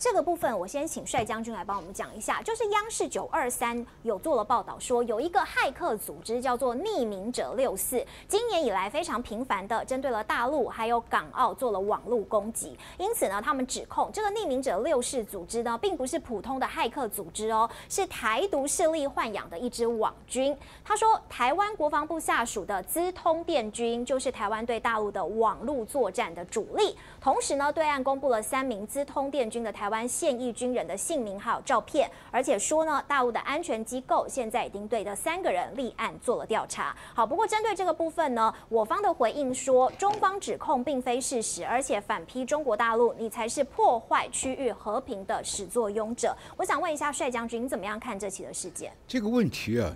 这个部分我先请帅将军来帮我们讲一下，就是央视九二三有做了报道说，有一个骇客组织叫做匿名者六四，今年以来非常频繁的针对了大陆还有港澳做了网络攻击，因此呢，他们指控这个匿名者六四组织呢，并不是普通的骇客组织哦，是台独势力豢养的一支网军。他说，台湾国防部下属的资通电军就是台湾对大陆的网络作战的主力，同时呢，对岸公布了三名资通电军的台。湾现役军人的姓名还有照片，而且说呢，大陆的安全机构现在已经对这三个人立案做了调查。好，不过针对这个部分呢，我方的回应说，中方指控并非事实，而且反批中国大陆，你才是破坏区域和平的始作俑者。我想问一下帅将军，你怎么样看这起的事件？这个问题啊，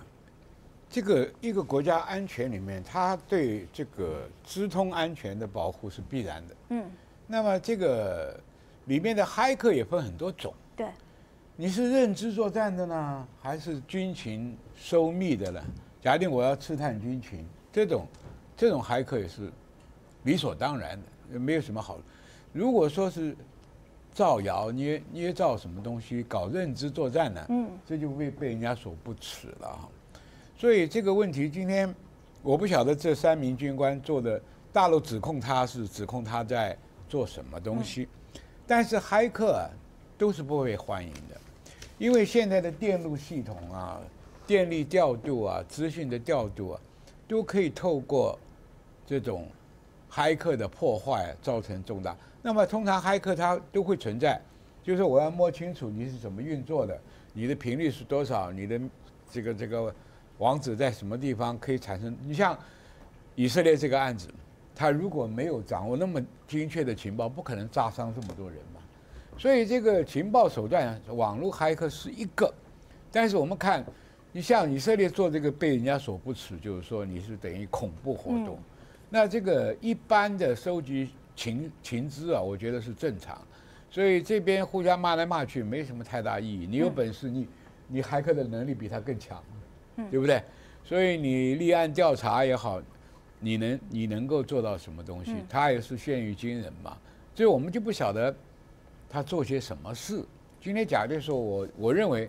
这个一个国家安全里面，它对这个资通安全的保护是必然的。嗯，那么这个。里面的骇客也分很多种，对，你是认知作战的呢，还是军情收密的呢？假定我要刺探军情，这种这种骇客也是理所当然的，没有什么好。如果说是造谣、捏捏造什么东西，搞认知作战呢？嗯，这就被被人家所不齿了哈。所以这个问题，今天我不晓得这三名军官做的，大陆指控他是指控他在做什么东西。但是骇客，都是不会欢迎的，因为现在的电路系统啊、电力调度啊、资讯的调度啊，都可以透过这种骇客的破坏造成重大。那么通常骇客它都会存在，就是我要摸清楚你是怎么运作的，你的频率是多少，你的这个这个网址在什么地方可以产生。你像以色列这个案子。他如果没有掌握那么精确的情报，不可能炸伤这么多人嘛。所以这个情报手段，网络骇客是一个。但是我们看，你像以色列做这个被人家所不齿，就是说你是等于恐怖活动。那这个一般的收集情情资啊，我觉得是正常。所以这边互相骂来骂去没什么太大意义。你有本事，你你骇客的能力比他更强，对不对？所以你立案调查也好。你能你能够做到什么东西？他也是陷于军人嘛，所以我们就不晓得他做些什么事。今天假定说，我我认为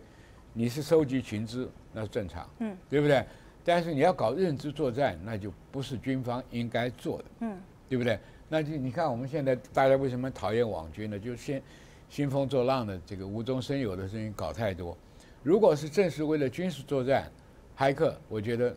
你是收集群资，那是正常，嗯，对不对？但是你要搞认知作战，那就不是军方应该做的，嗯，对不对？那就你看我们现在大家为什么讨厌网军呢？就先兴风作浪的这个无中生有的声音搞太多。如果是正是为了军事作战，骇客，我觉得。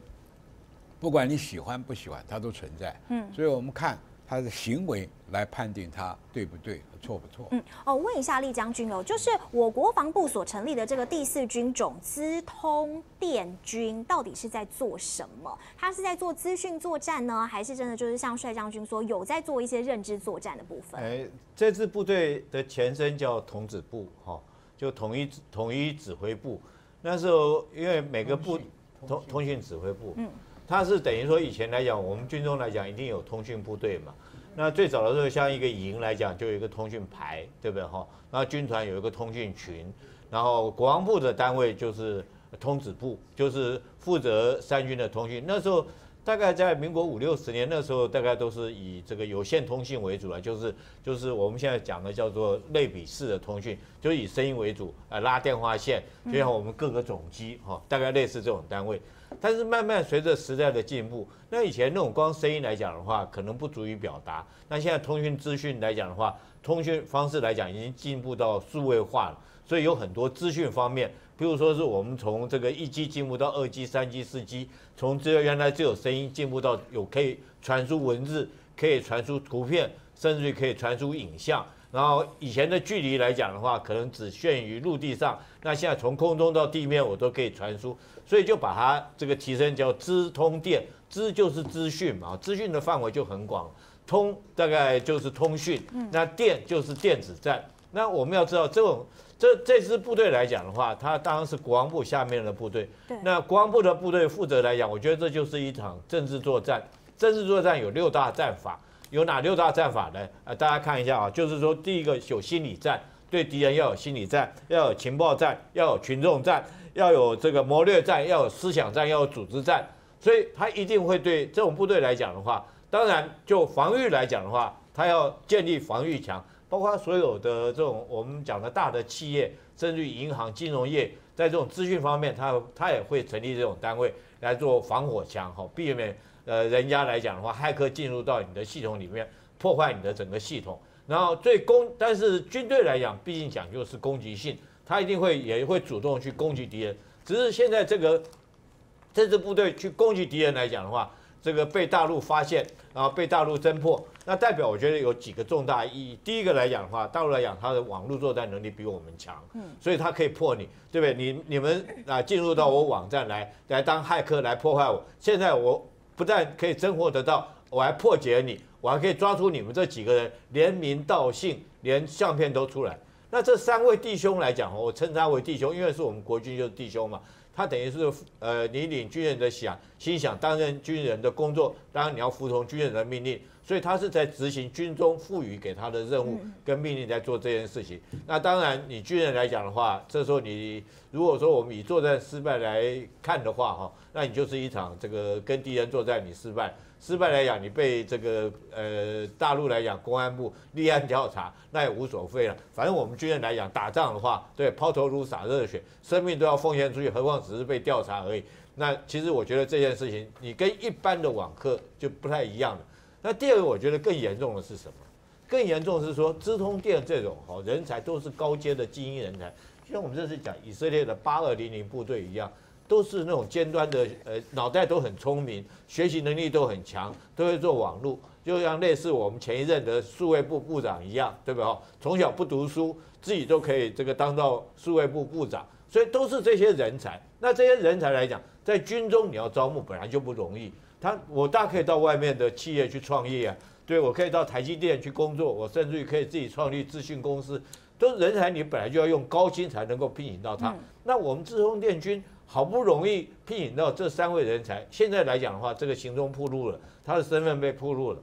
不管你喜欢不喜欢，它都存在。嗯，所以我们看他的行为来判定他对不对和错不错。嗯，哦，问一下厉将军哦，就是我国防部所成立的这个第四军种资通电军，到底是在做什么？他是在做资讯作战呢，还是真的就是像帅将军说有在做一些认知作战的部分？哎，这支部队的前身叫统指部，哈，就统一统一指挥部。那时候因为每个部通通讯指挥部，嗯。它是等于说以前来讲，我们军中来讲一定有通讯部队嘛。那最早的时候，像一个营来讲，就有一个通讯排，对不对哈？那军团有一个通讯群，然后国防部的单位就是通指部，就是负责三军的通讯。那时候大概在民国五六十年，那时候大概都是以这个有线通信为主了，就是就是我们现在讲的叫做类比式的通讯，就以声音为主，呃，拉电话线，就像我们各个总机哈，大概类似这种单位。但是慢慢随着时代的进步，那以前那种光声音来讲的话，可能不足以表达。那现在通讯资讯来讲的话，通讯方式来讲已经进步到数位化了，所以有很多资讯方面，比如说是我们从这个一 G 进步到二 G、三 G、四 G，从这个原来只有声音进步到有可以传输文字、可以传输图片，甚至于可以传输影像。然后以前的距离来讲的话，可能只限于陆地上，那现在从空中到地面我都可以传输，所以就把它这个提升叫资通电，资就是资讯嘛，资讯的范围就很广，通大概就是通讯，那电就是电子战。那我们要知道这种这这支部队来讲的话，它当然是国防部下面的部队，那国防部的部队负责来讲，我觉得这就是一场政治作战，政治作战有六大战法。有哪六大战法呢？呃，大家看一下啊，就是说，第一个有心理战，对敌人要有心理战，要有情报战，要有群众战，要有这个谋略战，要有思想战，要有组织战。所以他一定会对这种部队来讲的话，当然就防御来讲的话，他要建立防御墙。包括所有的这种我们讲的大的企业，甚至于银行、金融业，在这种资讯方面，它它也会成立这种单位来做防火墙，哈，避免呃人家来讲的话，骇客进入到你的系统里面，破坏你的整个系统。然后最攻，但是军队来讲，毕竟讲究是攻击性，他一定会也会主动去攻击敌人。只是现在这个这支部队去攻击敌人来讲的话，这个被大陆发现，然后被大陆侦破，那代表我觉得有几个重大意义。第一个来讲的话，大陆来讲，它的网络作战能力比我们强，嗯，所以它可以破你，对不对？你你们啊进入到我网站来来当骇客来破坏我，现在我不但可以侦获得到，我还破解你，我还可以抓出你们这几个人，连名道姓，连相片都出来。那这三位弟兄来讲，我称他为弟兄，因为是我们国军就是弟兄嘛。他等于是呃，你领军人的饷，心想担任军人的工作，当然你要服从军人的命令，所以他是在执行军中赋予给他的任务跟命令在做这件事情。那当然，你军人来讲的话，这时候你如果说我们以作战失败来看的话，哈，那你就是一场这个跟敌人作战你失败。失败来讲，你被这个呃大陆来讲，公安部立案调查，那也无所谓了。反正我们军人来讲，打仗的话，对抛头颅洒热血，生命都要奉献出去，何况只是被调查而已。那其实我觉得这件事情，你跟一般的网课就不太一样了。那第二个，我觉得更严重的是什么？更严重是说，资通电这种好人才都是高阶的精英人才，就像我们这次讲以色列的八二零零部队一样。都是那种尖端的，呃，脑袋都很聪明，学习能力都很强，都会做网络，就像类似我们前一任的数位部部长一样，对不对？从小不读书，自己都可以这个当到数位部部长，所以都是这些人才。那这些人才来讲，在军中你要招募本来就不容易。他我大可以到外面的企业去创业啊，对我可以到台积电去工作，我甚至于可以自己创立资讯公司，都人才你本来就要用高薪才能够聘请到他。那我们自通电军。好不容易聘请到这三位人才，现在来讲的话，这个行踪铺路了，他的身份被铺路了。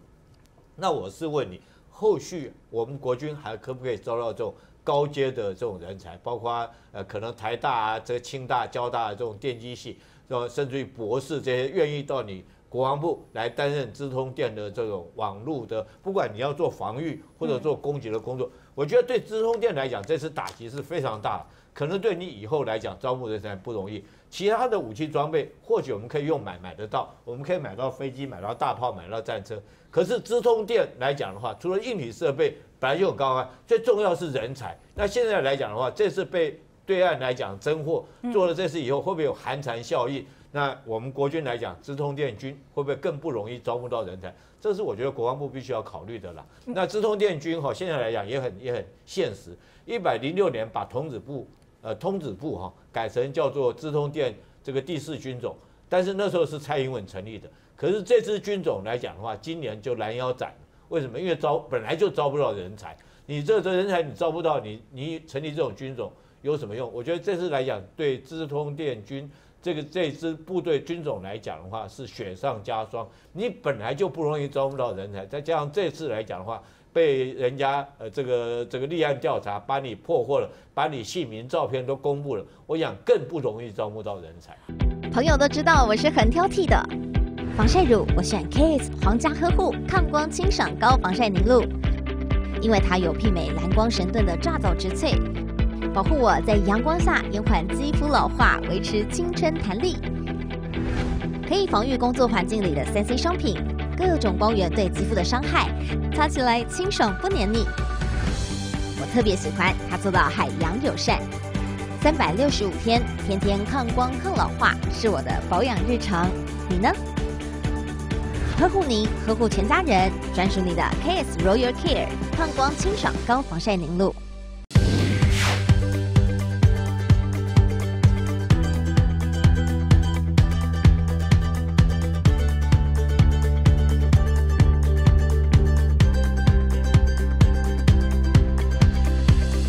那我是问你，后续我们国军还可不可以招到这种高阶的这种人才？包括呃，可能台大啊、这个清大、交大这种电机系，甚至于博士这些，愿意到你国防部来担任资通电的这种网络的，不管你要做防御或者做攻击的工作，我觉得对资通电来讲，这次打击是非常大，可能对你以后来讲招募人才不容易。其他的武器装备，或许我们可以用买买得到，我们可以买到飞机，买到大炮，买到战车。可是资通电来讲的话，除了硬体设备本来就很高啊，最重要是人才。那现在来讲的话，这次被对岸来讲真货，做了这次以后，会不会有寒蝉效应？那我们国军来讲，资通电军会不会更不容易招募到人才？这是我觉得国防部必须要考虑的啦。那资通电军哈，现在来讲也很也很现实。一百零六年把童子部。呃，通子部哈改成叫做资通电这个第四军种，但是那时候是蔡英文成立的。可是这支军种来讲的话，今年就拦腰斩了。为什么？因为招本来就招不到人才，你这这人才你招不到，你你成立这种军种有什么用？我觉得这次来讲，对资通电军这个这支部队军种来讲的话，是雪上加霜。你本来就不容易招募到人才，再加上这次来讲的话。被人家呃这个这个立案调查，把你破获了，把你姓名、照片都公布了，我想更不容易招募到人才。朋友都知道我是很挑剔的，防晒乳我选 Kiss 皇家呵护抗光清爽高防晒凝露，因为它有媲美蓝光神盾的抓藻植萃，保护我在阳光下延缓肌肤老化，维持青春弹力，可以防御工作环境里的三 C 商品。各种光源对肌肤的伤害，擦起来清爽不黏腻。我特别喜欢它做到海洋友善，三百六十五天，天天抗光抗老化，是我的保养日常。你呢？呵护您，呵护全家人，专属你的 KS Royal Care 抗光清爽高防晒凝露。